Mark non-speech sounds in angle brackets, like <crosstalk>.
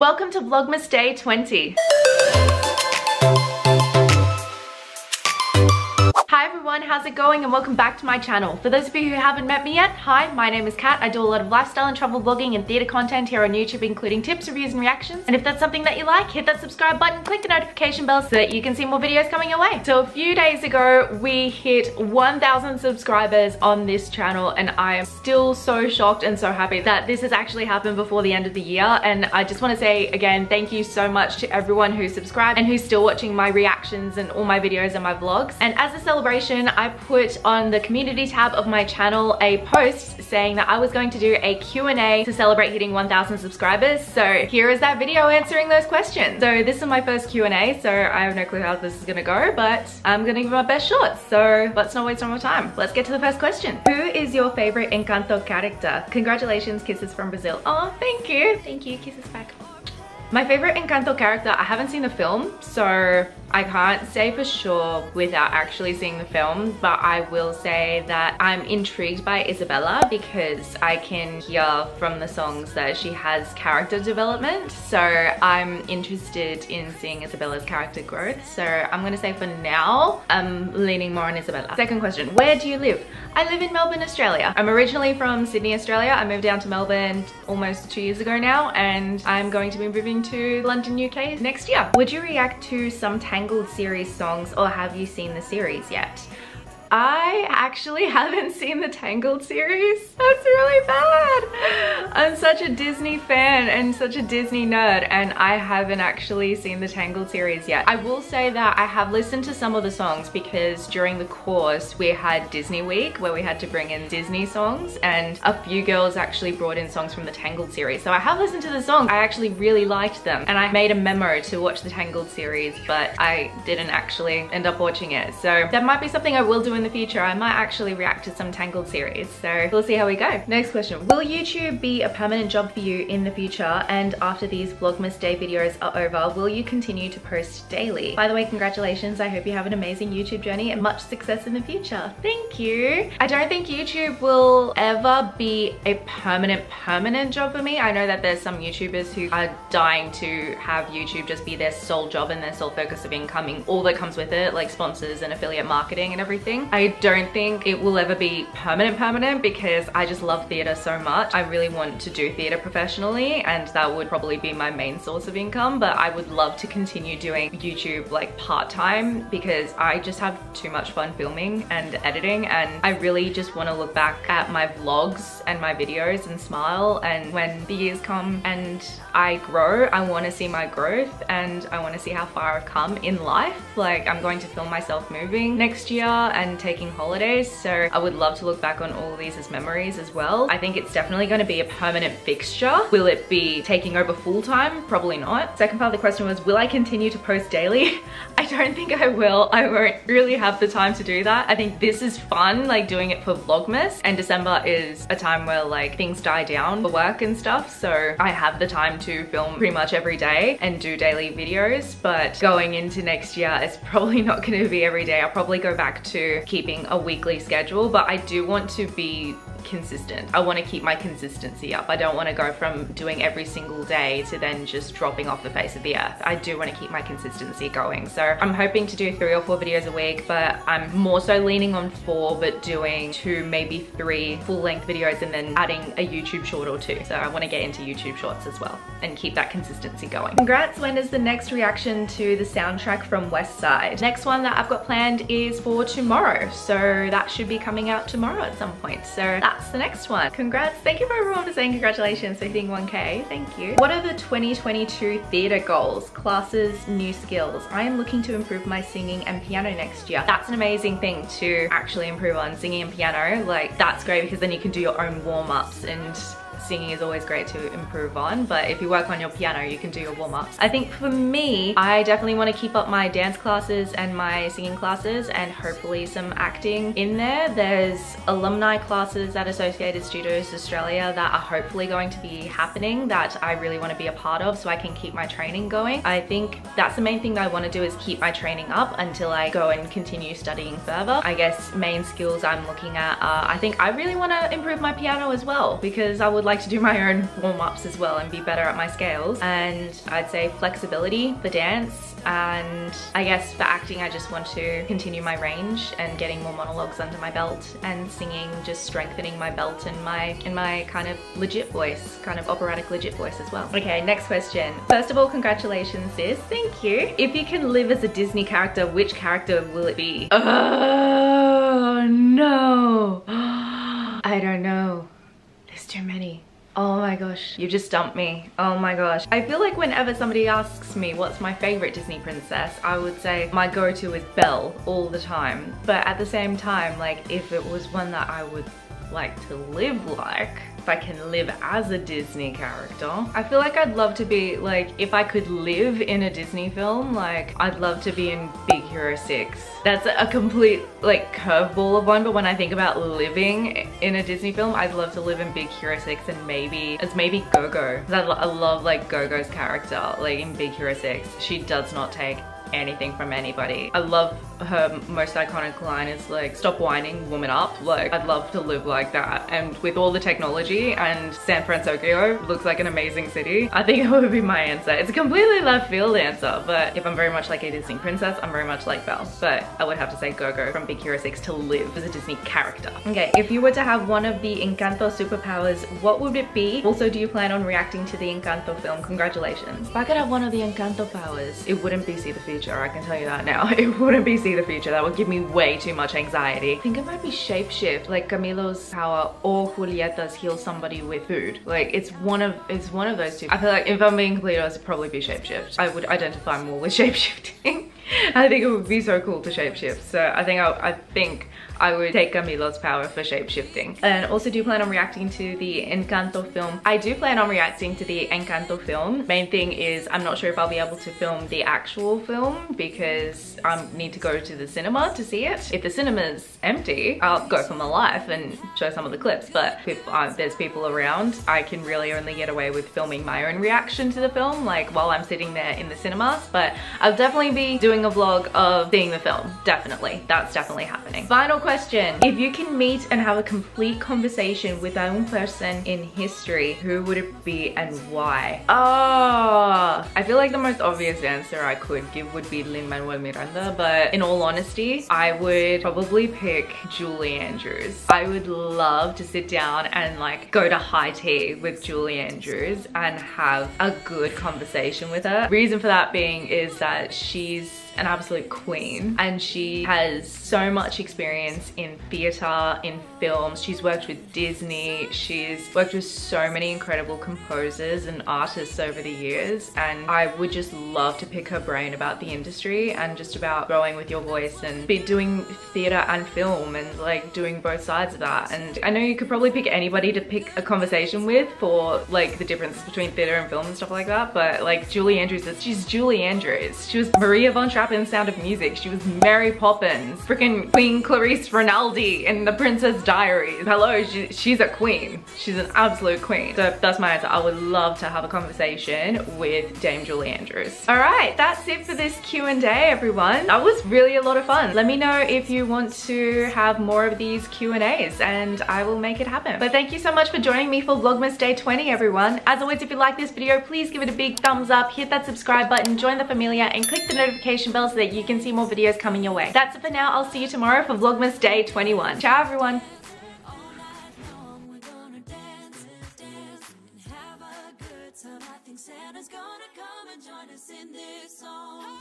Welcome to Vlogmas Day 20. Everyone, how's it going and welcome back to my channel. For those of you who haven't met me yet, hi, my name is Kat. I do a lot of lifestyle and travel vlogging and theatre content here on YouTube, including tips, reviews and reactions. And if that's something that you like, hit that subscribe button, click the notification bell so that you can see more videos coming your way. So a few days ago, we hit 1,000 subscribers on this channel and I am still so shocked and so happy that this has actually happened before the end of the year. And I just want to say again, thank you so much to everyone who subscribed and who's still watching my reactions and all my videos and my vlogs. And as a celebration, I put on the community tab of my channel a post saying that I was going to do a Q&A to celebrate hitting 1,000 subscribers. So here is that video answering those questions. So this is my first Q&A, so I have no clue how this is gonna go, but I'm gonna give my best shot. So let's not waste any more time. Let's get to the first question. Who is your favorite Encanto character? Congratulations, kisses from Brazil. Oh, thank you. Thank you, kisses back. My favorite Encanto character, I haven't seen the film, so I can't say for sure without actually seeing the film, but I will say that I'm intrigued by Isabela because I can hear from the songs that she has character development. So I'm interested in seeing Isabela's character growth. So I'm gonna say for now, I'm leaning more on Isabela. Second question, where do you live? I live in Melbourne, Australia. I'm originally from Sydney, Australia. I moved down to Melbourne almost two years ago now, and I'm going to be moving to London, UK next year. Would you react to some Tangled series songs or have you seen the series yet? I actually <laughs> haven't seen the Tangled series. That's really bad. I'm such a Disney fan and such a Disney nerd and I haven't actually seen the Tangled series yet. I will say that I have listened to some of the songs because during the course we had Disney Week where we had to bring in Disney songs and a few girls actually brought in songs from the Tangled series. So I have listened to the songs. I actually really liked them and I made a memo to watch the Tangled series but I didn't actually end up watching it. So that might be something I will do in the future, I might actually react to some Tangled series. So we'll see how we go. Next question. Will YouTube be a permanent job for you in the future? And after these Vlogmas Day videos are over, will you continue to post daily? By the way, congratulations. I hope you have an amazing YouTube journey and much success in the future. Thank you. I don't think YouTube will ever be a permanent, permanent job for me. I know that there's some YouTubers who are dying to have YouTube just be their sole job and their sole focus of incoming, all that comes with it, like sponsors and affiliate marketing and everything. I don't think it will ever be permanent permanent because I just love theatre so much. I really want to do theatre professionally and that would probably be my main source of income but I would love to continue doing YouTube like part-time because I just have too much fun filming and editing and I really just want to look back at my vlogs and my videos and smile and when the years come and I grow I want to see my growth and I want to see how far I've come in life like I'm going to film myself moving next year and taking holidays. So I would love to look back on all these as memories as well. I think it's definitely going to be a permanent fixture. Will it be taking over full time? Probably not. Second part of the question was, will I continue to post daily? <laughs> I don't think I will. I won't really have the time to do that. I think this is fun, like doing it for Vlogmas and December is a time where like things die down for work and stuff. So I have the time to film pretty much every day and do daily videos. But going into next year, it's <laughs> probably not going to be every day. I'll probably go back to keeping a weekly schedule, but I do want to be consistent. I want to keep my consistency up. I don't want to go from doing every single day to then just dropping off the face of the earth. I do want to keep my consistency going. So I'm hoping to do three or four videos a week, but I'm more so leaning on four, but doing two, maybe three full length videos and then adding a YouTube short or two. So I want to get into YouTube shorts as well and keep that consistency going. Congrats, when is the next reaction to the soundtrack from West Side? Next one that I've got planned is for tomorrow. So that should be coming out tomorrow at some point. So that's the next one. Congrats. Thank you for everyone for saying congratulations for hitting 1K. Thank you. What are the 2022 theatre goals? Classes, new skills. I am looking to improve my singing and piano next year. That's an amazing thing to actually improve on singing and piano. Like that's great because then you can do your own warm-ups and singing is always great to improve on, but if you work on your piano, you can do your warm-ups. I think for me, I definitely want to keep up my dance classes and my singing classes and hopefully some acting in there. There's alumni classes at Associated Studios Australia that are hopefully going to be happening that I really want to be a part of so I can keep my training going. I think that's the main thing that I want to do is keep my training up until I go and continue studying further. I guess main skills I'm looking at are, I think I really want to improve my piano as well because I would like to do my own warm-ups as well and be better at my scales. And I'd say flexibility for dance and I guess for acting I just want to continue my range and getting more monologues under my belt and singing just strengthening my belt and my in my kind of legit voice, kind of operatic legit voice as well. Okay, next question. First of all, congratulations sis, thank you. If you can live as a Disney character, which character will it be? Oh no. I don't know. There's too many. Oh my gosh, you just dumped me. Oh my gosh. I feel like whenever somebody asks me what's my favorite Disney princess, I would say my go-to is Belle all the time. But at the same time, like if it was one that I would like to live like, if I can live as a Disney character. I feel like I'd love to be like, if I could live in a Disney film, like I'd love to be in Big Hero 6. That's a complete like curveball of one, but when I think about living in a Disney film, I'd love to live in Big Hero 6 and maybe, as maybe Go-Go. I, I love like Go-Go's character, like in Big Hero 6. She does not take anything from anybody. I love her most iconic line is like, stop whining, woman up. Like, I'd love to live like that. And with all the technology and San Francisco looks like an amazing city, I think <laughs> it would be my answer. It's a completely left field answer, but if I'm very much like a Disney princess, I'm very much like Belle. But I would have to say Go-Go from Big Hero 6 to live as a Disney character. Okay, if you were to have one of the Encanto superpowers, what would it be? Also, do you plan on reacting to the Encanto film? Congratulations. If I could have one of the Encanto powers, it wouldn't be see the future, I can tell you that now. <laughs> It wouldn't be see the future. That would give me way too much anxiety. I think it might be shapeshift, like Camilo's power or Julieta's heal somebody with food. Like it's one of it's one of those two. I feel like if I'm being completely honest, it'd probably be shapeshift. I would identify more with <laughs> shapeshifting. I think it would be so cool to shapeshift. So I think I, I think I would take Camilo's power for shapeshifting. And also do plan on reacting to the Encanto film. I do plan on reacting to the Encanto film. Main thing is I'm not sure if I'll be able to film the actual film because I need to go to the cinema to see it. If the cinema's empty, I'll go for my life and show some of the clips. But if uh, there's people around, I can really only get away with filming my own reaction to the film, like while I'm sitting there in the cinemas. But I'll definitely be doing a vlog of seeing the film. Definitely. That's definitely happening. Final question. If you can meet and have a complete conversation with one person in history, who would it be and why? Oh, I feel like the most obvious answer I could give would be Lin-Manuel Miranda, but in all honesty, I would probably pick Julie Andrews. I would love to sit down and like go to high tea with Julie Andrews and have a good conversation with her. Reason for that being is that she's an absolute queen and she has so much experience in theatre, in films. She's worked with Disney. She's worked with so many incredible composers and artists over the years and I would just love to pick her brain about the industry and just about growing with your voice and be doing theatre and film and like doing both sides of that. And I know you could probably pick anybody to pick a conversation with for like the difference between theatre and film and stuff like that but like Julie Andrews, she's Julie Andrews. She was Maria von Trapp in Sound of Music. She was Mary Poppins, freaking Queen Clarisse Renaldi in The Princess Diaries. Hello, she, she's a queen. She's an absolute queen. So that's my answer. I would love to have a conversation with Dame Julie Andrews. All right, that's it for this Q&A, everyone. That was really a lot of fun. Let me know if you want to have more of these Q&As and I will make it happen. But thank you so much for joining me for Vlogmas Day 20, everyone. As always, if you like this video, please give it a big thumbs up, hit that subscribe button, join the familia, and click the notification so that you can see more videos coming your way. That's it for now. I'll see you tomorrow for Vlogmas Day 21. Ciao, everyone. Santa's gonna come and join us in this song.